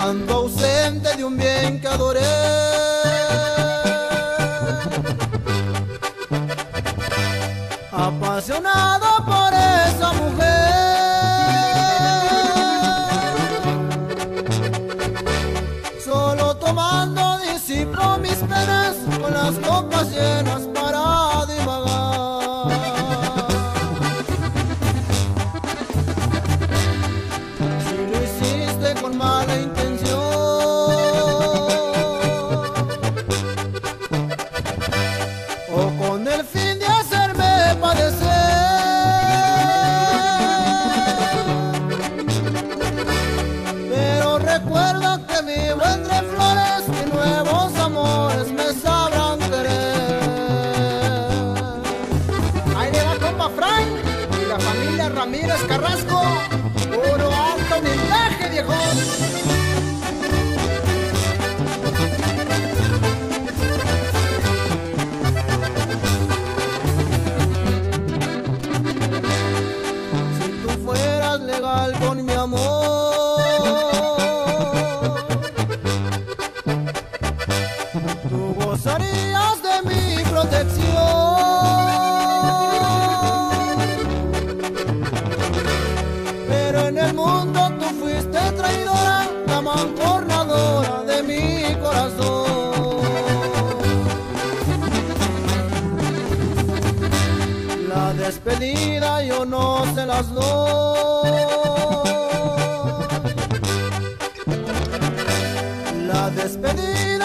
Ando ausente de un bien que adoré. Apasionado copas llenas para divagar. Si lo hiciste con mala intención o con el fin de hacerme padecer. Pero recuerda familia Ramírez Carrasco. Puro alto fueras legal con mi amor, tú gozarías de en el mundo tú fuiste traidora, la mancornadora de mi corazón. La despedida yo no se las doy. La despedida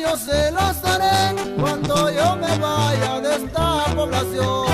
Yo se las daré cuando yo me vaya de esta población.